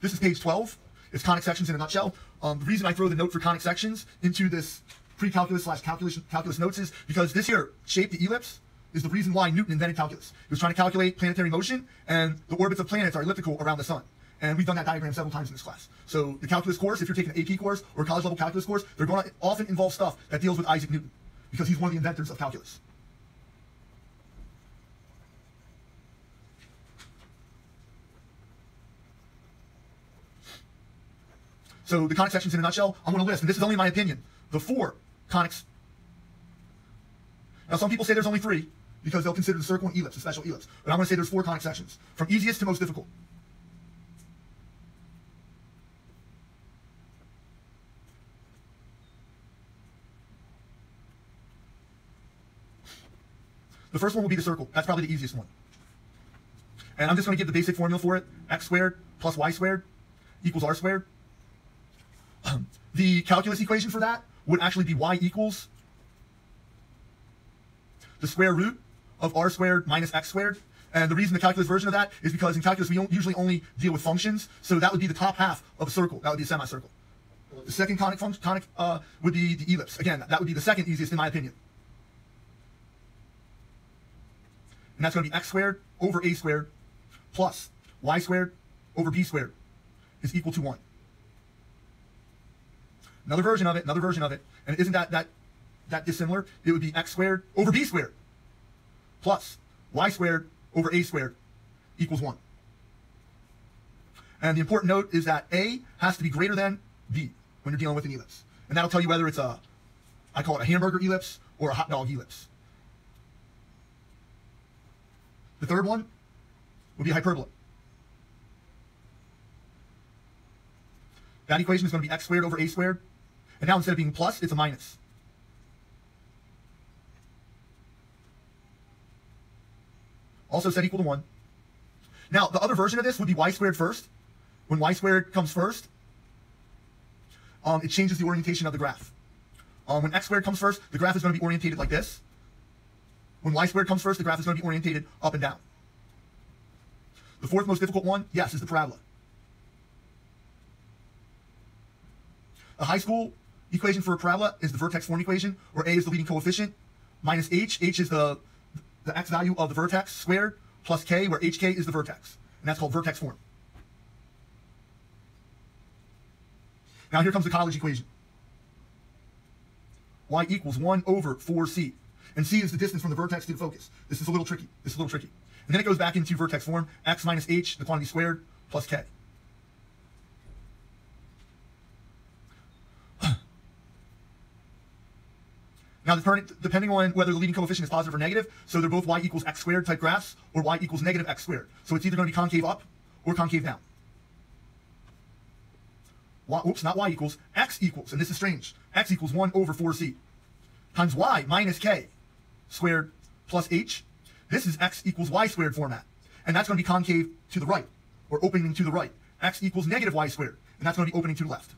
This is page 12. It's conic sections in a nutshell. Um, the reason I throw the note for conic sections into this pre-calculus slash calculus, calculus notes is because this here, shape, the ellipse, is the reason why Newton invented calculus. He was trying to calculate planetary motion, and the orbits of planets are elliptical around the sun. And we've done that diagram several times in this class. So the calculus course, if you're taking an AP course or college level calculus course, they're going to often involve stuff that deals with Isaac Newton because he's one of the inventors of calculus. So the conic sections in a nutshell, I'm going to list, and this is only my opinion, the four conics. Now some people say there's only three because they'll consider the circle and ellipse a special ellipse. But I'm going to say there's four conic sections, from easiest to most difficult. The first one will be the circle. That's probably the easiest one. And I'm just going to give the basic formula for it. x squared plus y squared equals r squared. the calculus equation for that would actually be y equals the square root of r squared minus x squared. And the reason the calculus version of that is because in calculus we usually only deal with functions. So that would be the top half of a circle. That would be a semicircle. The second conic conic uh, would be the ellipse. Again, that would be the second easiest in my opinion. And that's going to be x squared over a squared plus y squared over b squared is equal to 1. Another version of it, another version of it, and isn't that, that, that dissimilar? It would be x squared over b squared plus y squared over a squared equals 1. And the important note is that a has to be greater than b when you're dealing with an ellipse. And that'll tell you whether it's a, I call it a hamburger ellipse or a hot dog ellipse. The third one would be hyperbola. That equation is going to be x squared over a squared. And now instead of being plus, it's a minus. Also set equal to 1. Now, the other version of this would be y squared first. When y squared comes first, um, it changes the orientation of the graph. Um, when x squared comes first, the graph is going to be orientated like this. When y squared comes first, the graph is going to be orientated up and down. The fourth most difficult one, yes, is the parabola. A high school equation for a parabola is the vertex form equation, where a is the leading coefficient, minus h, h is the, the x value of the vertex squared, plus k, where hk is the vertex. And that's called vertex form. Now here comes the college equation. y equals 1 over 4c. And c is the distance from the vertex to the focus. This is a little tricky. This is a little tricky. And then it goes back into vertex form, x minus h, the quantity squared, plus k. Now, depending on whether the leading coefficient is positive or negative, so they're both y equals x squared type graphs, or y equals negative x squared. So it's either going to be concave up or concave down. Y, oops, not y equals, x equals, and this is strange, x equals 1 over 4c times y minus k squared plus h. This is x equals y squared format. And that's going to be concave to the right, or opening to the right. x equals negative y squared, and that's going to be opening to the left.